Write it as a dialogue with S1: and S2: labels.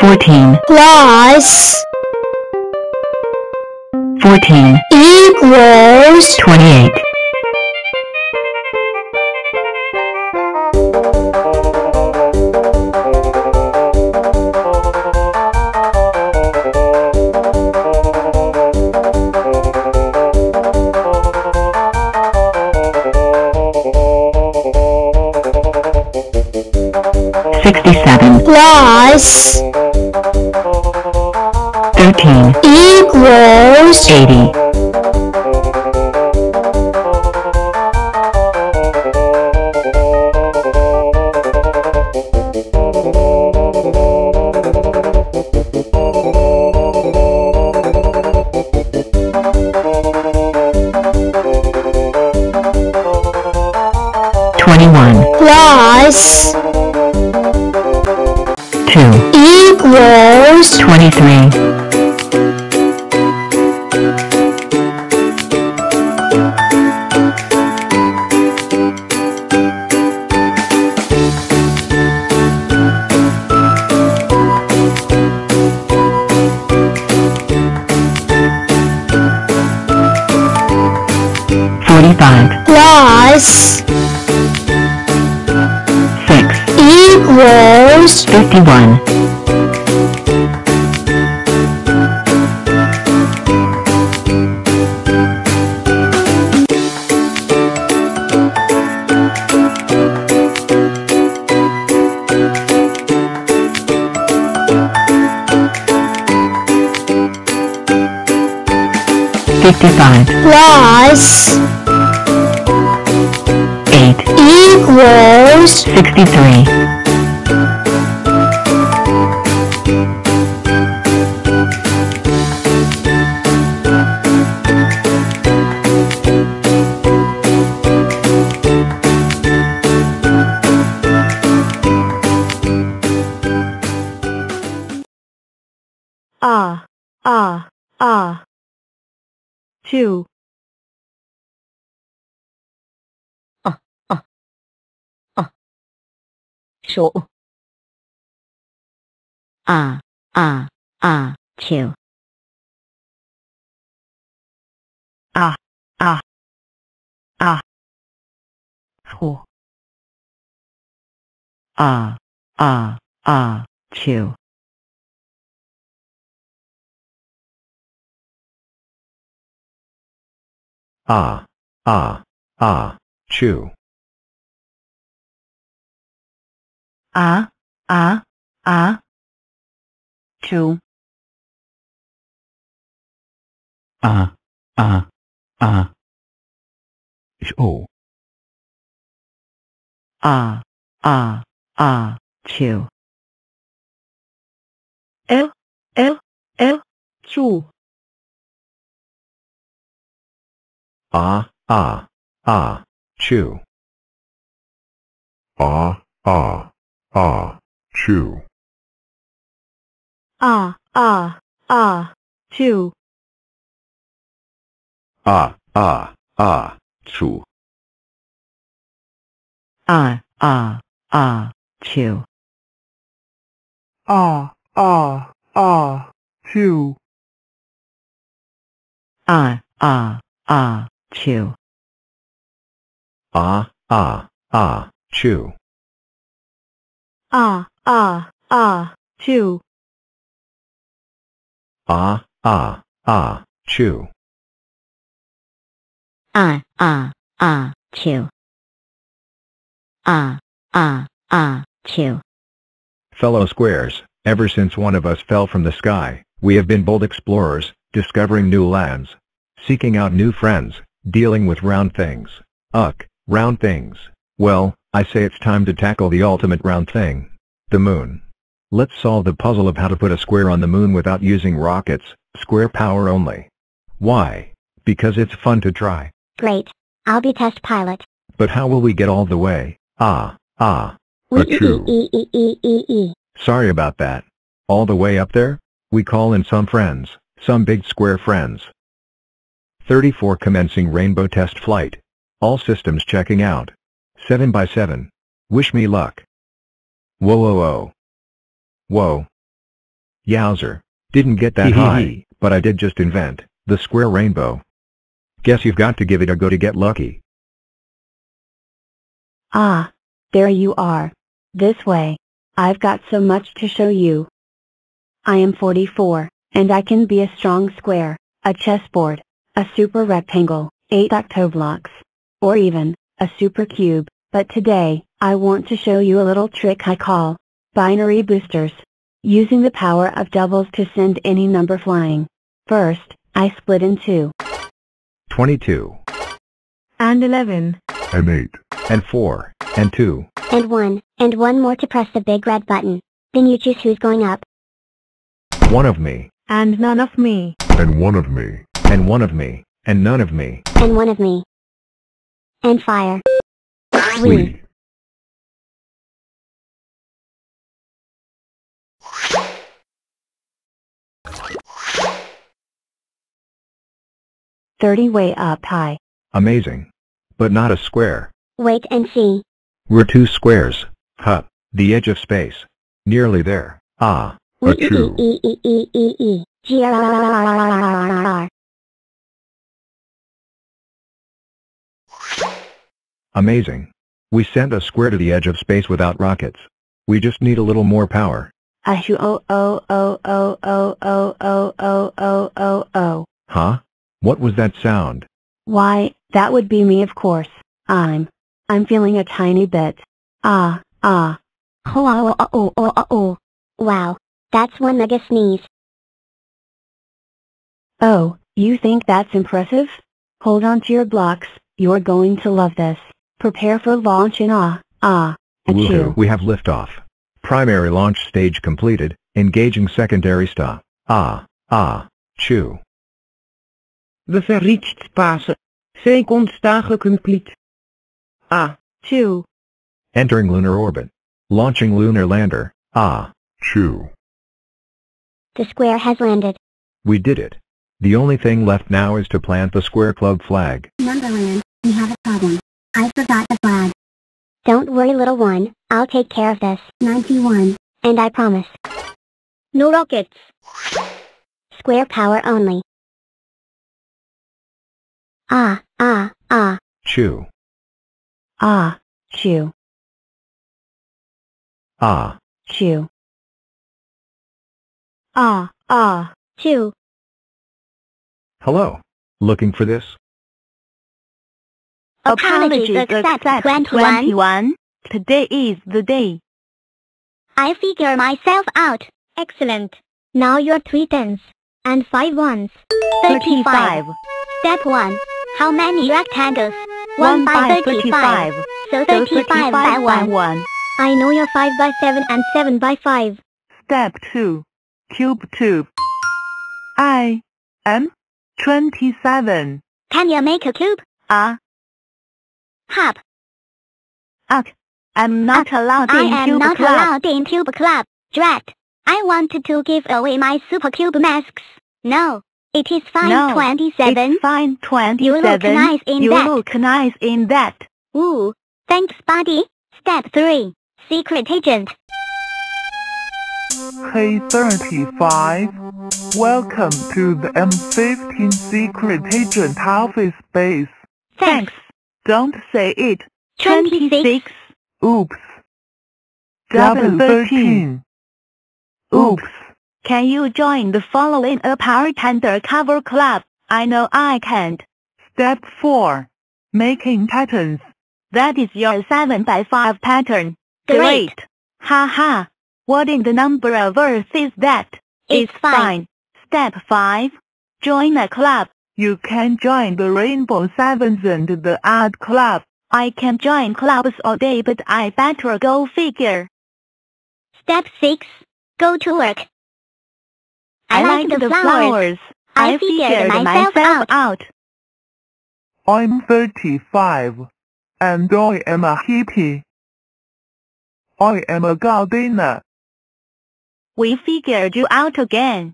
S1: 14,
S2: plus
S1: 14,
S2: equals
S1: 28, sixty-seven,
S2: plus
S1: thirteen,
S2: equals
S1: eighty, twenty-one,
S2: plus
S1: two,
S2: equals
S1: twenty-three,
S2: plus
S1: six,
S2: equals
S1: fifty-one, fifty-five,
S2: plus equals
S1: sixty-three,
S2: ah ah ah two
S3: số à à à two
S2: ah ah ah
S1: four, ah, ah, ah, two,
S4: ah, ah, ah, chew,
S1: ah, ah, ah, two,
S4: ah, ah, ah, oh,
S1: ah, ah, ah, two,
S2: L L L. Two.
S4: Ah, ah, ah, chew, ah, ah, ah, chew,
S2: ah ah ah two
S4: ah, ah, ah, chew,
S1: ah, ah, ah, two,
S2: ah ah ah two
S1: ah, ah, ah, two,
S4: ah, ah, ah, chew,
S2: ah ah ah two
S4: ah, ah, ah, chew,
S3: à à à two
S4: Fellow squares, ever since one of us fell from the sky, we have been bold explorers, discovering new lands, seeking out new friends, dealing with round things. Ugh, round things. Well, I say it's time to tackle the ultimate round thing. The moon. Let's solve the puzzle of how to put a square on the moon without using rockets, square power only. Why? Because it's fun to try.
S3: great I'll be test pilot
S4: But how will we get all the way? Ah, ah,
S3: we
S4: Achoo.
S3: e e e e e e
S4: Sorry about that. All the way up there? We call in some friends, some big square friends. 34 commencing rainbow test flight. All systems checking out. 7 by 7. Wish me luck. Whoa whoa whoa. Whoa. Yowzer. Didn't get that high, but I did just invent the square rainbow. Guess you've got to give it a go to get lucky.
S5: Ah, there you are. This way. I've got so much to show you. I am 44, and I can be a strong square, a chessboard, a super rectangle, 8 octoblocks, or even, a super cube, but today, I want to show you a little trick I call, binary boosters. Using the power of doubles to send any number flying. First, I split in two.
S4: 22,
S5: And 11.
S6: and 8,
S4: and 4, and 2.
S3: And one, and one more to press the big red button. Then you choose who's going up.
S4: One of me,
S5: And none of me.
S6: and 1 of me,
S4: and one of me, and none of me.
S3: And one of me. And fire
S6: three.
S5: Thirty way up high.
S4: Amazing. But not a square.
S3: Wait and see.
S4: We're two squares. Huh. The edge of space. Nearly there. Ah.
S6: A
S3: true.
S4: Amazing. We sent a square to the edge of space without rockets. We just need a little more power.
S5: Ashu oh oh oh oh oh oh oh oh oh oh oh.
S4: Huh? What was that sound?
S5: Why, that would be me of course. I'm. I'm feeling a tiny bit. Ah, ah.
S3: Oh oh oh oh oh oh oh. Wow. That's one mega sneeze.
S5: Oh, you think that's impressive? Hold on to your blocks, you're going to love this. Prepare for launch in ah, ah,
S4: Woohoo.
S5: achoo.
S4: We have liftoff. Primary launch stage completed. Engaging secondary stop. Ah. Ah. Chew.
S7: We verreached space. Second stage complete. Ah,
S5: Two.
S4: Entering lunar orbit. Launching lunar lander. Ah.
S6: chew,
S3: The square has landed.
S4: We did it. The only thing left now is to plant the Square Club flag.
S3: Numberland, we have a problem. I forgot the flag. Don't worry little one, I'll take care of this. 91. And I promise. No rockets. Square power only. Ah, ah, ah.
S4: Chew.
S5: Ah, chew,
S4: Ah.
S5: chew. Ah, ah.
S3: Two.
S4: Hello. Looking for this?
S3: Apologies accept 21.
S5: Today is the day.
S3: I figure myself out. Excellent. Now your three tens. And five ones. 35. Step 1. How many rectangles? 1 by 35. So 35 by 1.
S5: one.
S3: I know your 5 by 7 and 7 by 5.
S7: step 2. Cube 2. I am 27.
S3: Can you make a cube?
S5: Ah,
S3: Hop.
S5: ugh. I'm not allowed
S3: I
S5: in
S3: am
S5: Cube
S3: not
S5: Club.
S3: allowed in Cube Club. Drat. I wanted to give away my Super Cube masks. No. It is fine
S5: No,
S3: 27.
S5: It's fine, 27.
S3: You look nice in
S5: you
S3: that.
S5: look nice in that.
S3: Ooh. Thanks buddy. Step 3. Secret agent.
S8: K35. Welcome to the M15 Secret Agent Office Base.
S5: Thanks.
S8: Don't say it.
S3: 26.
S8: Oops.
S5: Double
S8: Double 13. Oops.
S5: Can you join the following a power tender cover club? I know I can't.
S8: Step 4. Making patterns.
S5: That is your 7 by 5 pattern.
S3: Great.
S5: Ha ha. What in the number of Earth is that?
S3: It's fine.
S5: Step 5. Join a club.
S8: You can join the Rainbow Sevens and the Art Club.
S5: I can join clubs all day but I better go figure.
S3: Step 6. Go to work. I, like, the, flowers.
S5: flowers.
S3: I figured myself out.
S5: out.
S8: I'm 35. And I am a hippie. I am a gardener.
S5: We figured you out again.